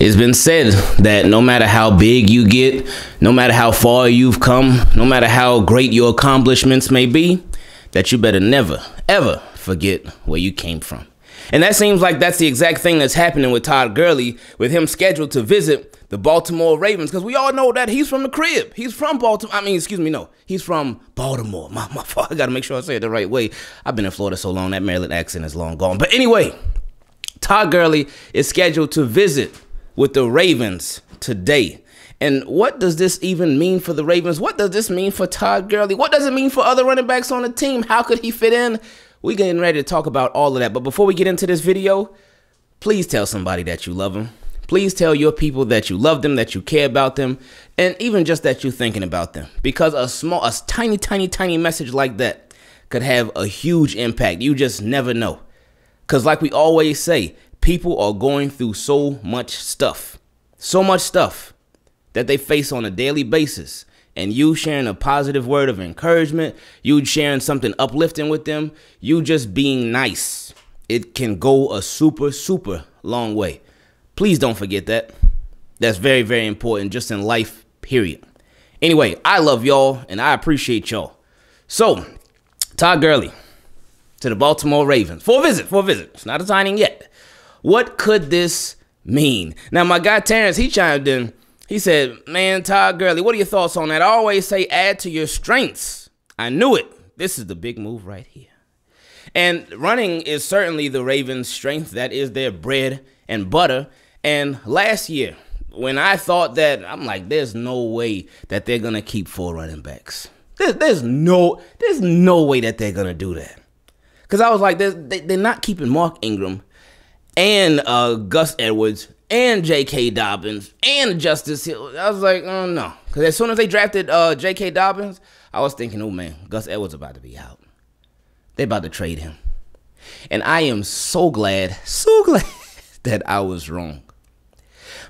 It's been said that no matter how big you get, no matter how far you've come, no matter how great your accomplishments may be, that you better never, ever forget where you came from. And that seems like that's the exact thing that's happening with Todd Gurley, with him scheduled to visit the Baltimore Ravens, because we all know that he's from the crib. He's from Baltimore. I mean, excuse me, no, he's from Baltimore. My, my fault. I got to make sure I say it the right way. I've been in Florida so long, that Maryland accent is long gone. But anyway, Todd Gurley is scheduled to visit with the Ravens today. And what does this even mean for the Ravens? What does this mean for Todd Gurley? What does it mean for other running backs on the team? How could he fit in? We're getting ready to talk about all of that. But before we get into this video, please tell somebody that you love them. Please tell your people that you love them, that you care about them, and even just that you're thinking about them. Because a small, a tiny, tiny, tiny message like that could have a huge impact. You just never know. Because like we always say, people are going through so much stuff, so much stuff that they face on a daily basis. And you sharing a positive word of encouragement, you sharing something uplifting with them, you just being nice, it can go a super, super long way. Please don't forget that. That's very, very important just in life, period. Anyway, I love y'all and I appreciate y'all. So, Todd Gurley to the Baltimore Ravens for a visit, for a visit. It's not a signing yet. What could this mean? Now, my guy Terrence, he chimed in. He said, Man, Todd Gurley, what are your thoughts on that? I always say add to your strengths. I knew it. This is the big move right here. And running is certainly the Ravens' strength. That is their bread and butter. And last year, when I thought that, I'm like, there's no way that they're gonna keep four running backs. There's, there's no, there's no way that they're gonna do that. Cause I was like, they're, they're not keeping Mark Ingram and uh, Gus Edwards and J.K. Dobbins and Justice Hill. I was like, oh no. Because as soon as they drafted uh, J.K. Dobbins, I was thinking, oh man, Gus Edwards about to be out. They about to trade him. And I am so glad, so glad that I was wrong.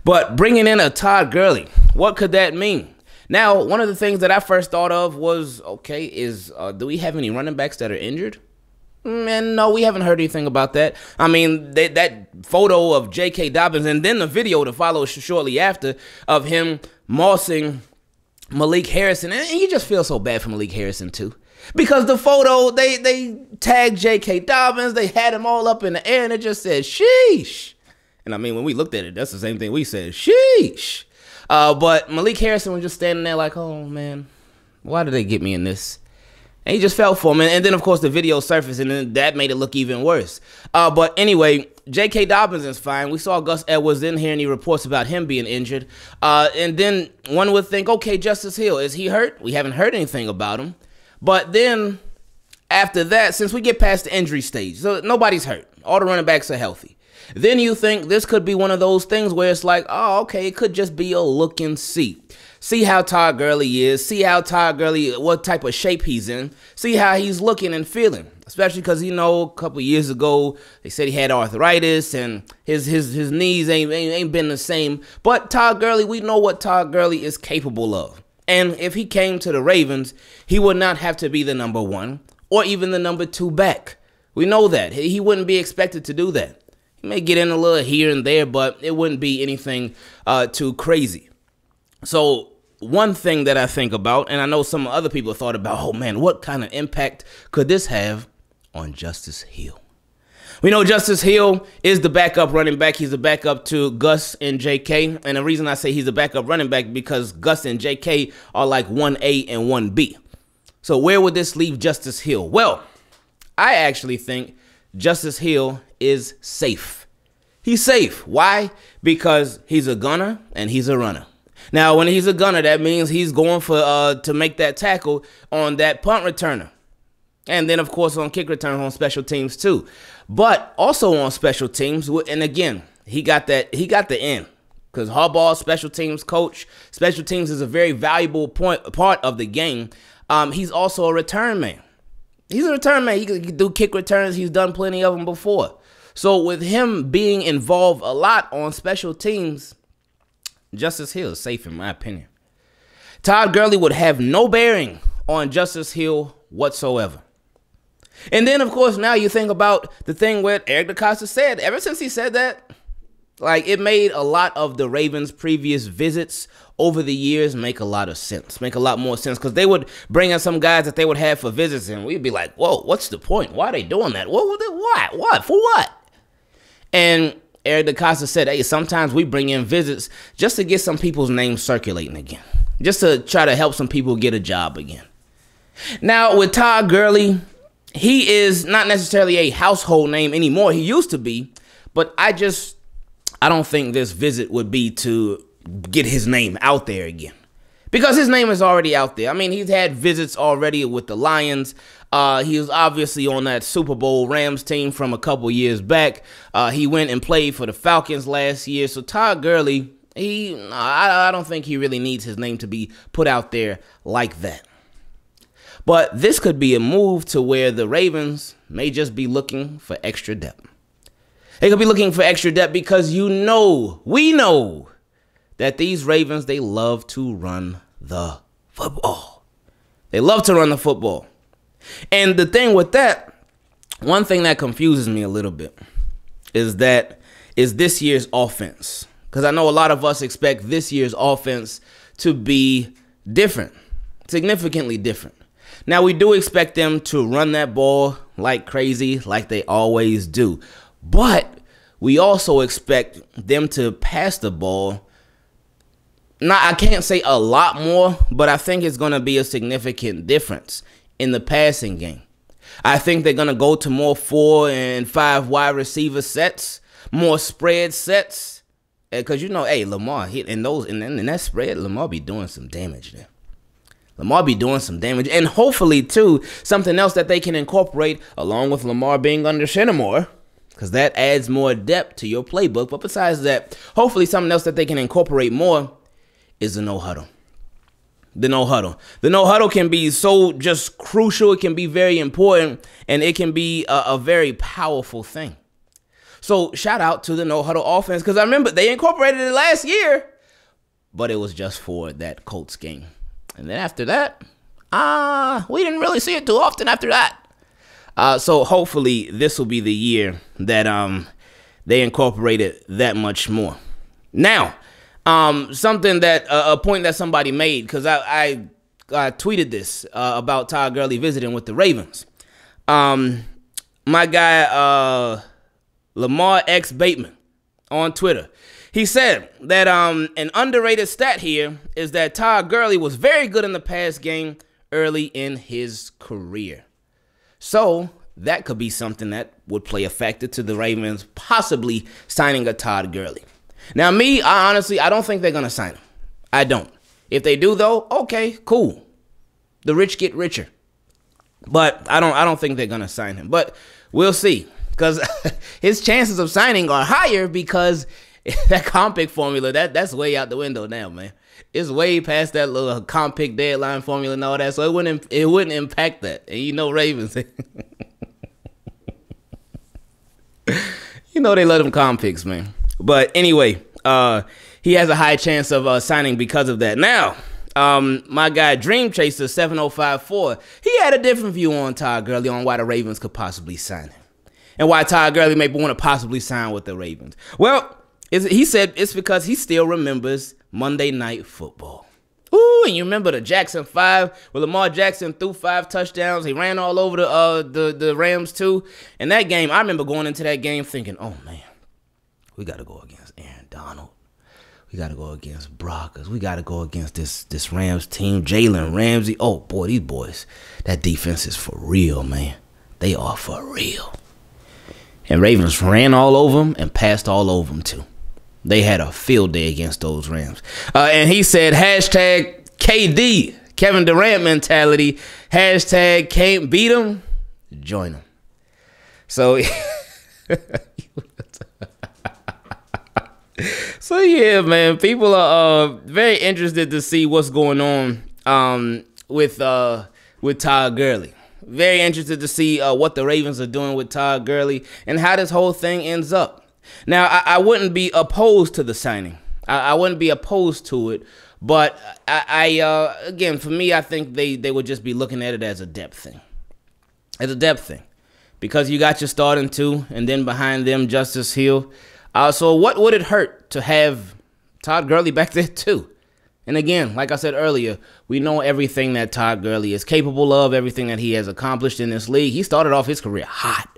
But bringing in a Todd Gurley, what could that mean? Now, one of the things that I first thought of was, okay, is uh, do we have any running backs that are injured? And no, we haven't heard anything about that. I mean, that photo of J.K. Dobbins and then the video to follow shortly after of him mossing Malik Harrison. And you just feel so bad for Malik Harrison, too. Because the photo, they, they tagged J.K. Dobbins, they had him all up in the air, and it just said, sheesh. And I mean, when we looked at it, that's the same thing we said, sheesh. Uh, but Malik Harrison was just standing there like, oh, man, why did they get me in this? And he just fell for him. And then, of course, the video surfaced, and then that made it look even worse. Uh, but anyway, J.K. Dobbins is fine. We saw Gus Edwards in here, and he reports about him being injured. Uh, and then one would think, okay, Justice Hill, is he hurt? We haven't heard anything about him. But then after that, since we get past the injury stage, so nobody's hurt. All the running backs are healthy. Then you think this could be one of those things where it's like, oh, okay, it could just be a look and see. See how Todd Gurley is. See how Todd Gurley, what type of shape he's in. See how he's looking and feeling. Especially because you know, a couple years ago they said he had arthritis and his his his knees ain't, ain't ain't been the same. But Todd Gurley, we know what Todd Gurley is capable of. And if he came to the Ravens, he would not have to be the number one or even the number two back. We know that he wouldn't be expected to do that. He may get in a little here and there, but it wouldn't be anything uh, too crazy. So one thing that I think about, and I know some other people thought about, oh man, what kind of impact could this have on Justice Hill? We know Justice Hill is the backup running back. He's the backup to Gus and JK. And the reason I say he's a backup running back because Gus and JK are like 1A and 1B. So where would this leave Justice Hill? Well, I actually think Justice Hill is safe. He's safe. Why? Because he's a gunner and he's a runner. Now, when he's a gunner, that means he's going for uh, to make that tackle on that punt returner. And then, of course, on kick return on special teams too. But also on special teams, and again, he got that he got the end because Harbaugh, special teams coach, special teams is a very valuable point part of the game. Um, he's also a return man. He's a return man. He can do kick returns. He's done plenty of them before. So with him being involved a lot on special teams, Justice Hill is safe in my opinion. Todd Gurley would have no bearing on Justice Hill whatsoever. And then, of course, now you think about the thing where Eric DeCosta said, ever since he said that, Like it made a lot of the Ravens' previous visits over the years make a lot of sense, make a lot more sense because they would bring in some guys that they would have for visits, and we'd be like, "Whoa, what's the point? Why are they doing that? What? What? What? For what?" And Eric DeCosta said, "Hey, sometimes we bring in visits just to get some people's names circulating again, just to try to help some people get a job again." Now with Todd Gurley, he is not necessarily a household name anymore. He used to be, but I just I don't think this visit would be to get his name out there again. Because his name is already out there. I mean, he's had visits already with the Lions. Uh, he was obviously on that Super Bowl Rams team from a couple years back. Uh, he went and played for the Falcons last year. So Todd Gurley, he, I, I don't think he really needs his name to be put out there like that. But this could be a move to where the Ravens may just be looking for extra depth. They could be looking for extra depth because you know, we know that these Ravens, they love to run the football. They love to run the football. And the thing with that, one thing that confuses me a little bit is that is this year's offense. Because I know a lot of us expect this year's offense to be different, significantly different. Now, we do expect them to run that ball like crazy, like they always do. But we also expect them to pass the ball. Not, I can't say a lot more, but I think it's going to be a significant difference in the passing game. I think they're going to go to more four and five wide receiver sets, more spread sets. Because you know, hey, Lamar hit in those and in, in that spread, Lamar be doing some damage there. Lamar be doing some damage. And hopefully, too, something else that they can incorporate along with Lamar being under center more, because that adds more depth to your playbook. But besides that, hopefully, something else that they can incorporate more is the no huddle. The no huddle. The no huddle can be so just crucial. It can be very important, and it can be a, a very powerful thing. So, shout out to the no huddle offense because I remember they incorporated it last year, but it was just for that Colts game. And then after that, ah, uh, we didn't really see it too often after that. Uh, so hopefully this will be the year that um they incorporate it that much more. Now, um, something that uh, a point that somebody made because I, I, I tweeted this uh, about Todd Gurley visiting with the Ravens. Um, my guy uh, Lamar X Bateman on Twitter. He said that um, an underrated stat here is that Todd Gurley was very good in the pass game early in his career. So that could be something that would play a factor to the Ravens possibly signing a Todd Gurley. Now, me, I honestly, I don't think they're gonna sign him. I don't. If they do, though, okay, cool. The rich get richer. But I don't, I don't think they're gonna sign him. But we'll see, because his chances of signing are higher because that comp pick formula, that that's way out the window now, man. It's way past that little comp pick deadline formula and all that, so it wouldn't it wouldn't impact that. And you know Ravens. you know they let them comp picks, man. But anyway, uh, he has a high chance of uh, signing because of that. Now, um, my guy Dream Chaser 7054, he had a different view on Todd Gurley on why the Ravens could possibly sign him. And why Todd Gurley may want to possibly sign with the Ravens. Well, he said it's because he still remembers Monday Night Football. Ooh, and you remember the Jackson Five where Lamar Jackson threw five touchdowns. He ran all over the uh, the the Rams too. And that game, I remember going into that game thinking, "Oh man, we got to go against Aaron Donald. We got to go against Brockers. We got to go against this this Rams team. Jalen Ramsey. Oh boy, these boys, that defense is for real, man. They are for real." And Ravens ran all over them and passed all over them too. They had a field day against those Rams. Uh, and he said, hashtag KD, Kevin Durant mentality, hashtag can't beat them, join them. So, so yeah, man, people are uh, very interested to see what's going on um, with uh, with Todd Gurley. Very interested to see uh, what the Ravens are doing with Todd Gurley and how this whole thing ends up. Now, I, I wouldn't be opposed to the signing. I, I wouldn't be opposed to it, but I, I uh, again, for me, I think they they would just be looking at it as a depth thing, as a depth thing, because you got your starting two, and then behind them, Justice Hill. Uh, so what would it hurt to have Todd Gurley back there too? And again, like I said earlier, we know everything that Todd Gurley is capable of, everything that he has accomplished in this league. He started off his career hot.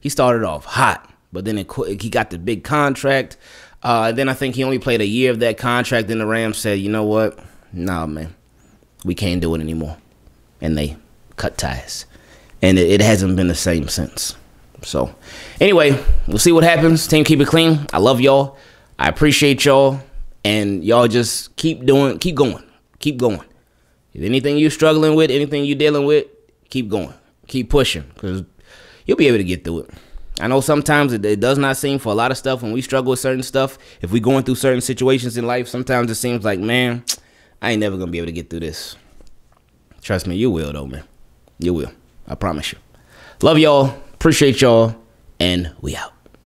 He started off hot, but then it, he got the big contract. Uh, then I think he only played a year of that contract. Then the Rams said, you know what? Nah, man, we can't do it anymore. And they cut ties. And it, it hasn't been the same since. So, anyway, we'll see what happens. Team, keep it clean. I love y'all. I appreciate y'all. And y'all just keep doing, keep going, keep going. If anything you're struggling with, anything you're dealing with, keep going, keep pushing, because you'll be able to get through it. I know sometimes it, it, does not seem for a lot of stuff when we struggle with certain stuff. If we're going through certain situations in life, sometimes it seems like, man, I ain't never gonna be able to get through this. Trust me, you will though, man. You will. I promise you. Love y'all. Appreciate y'all. And we out.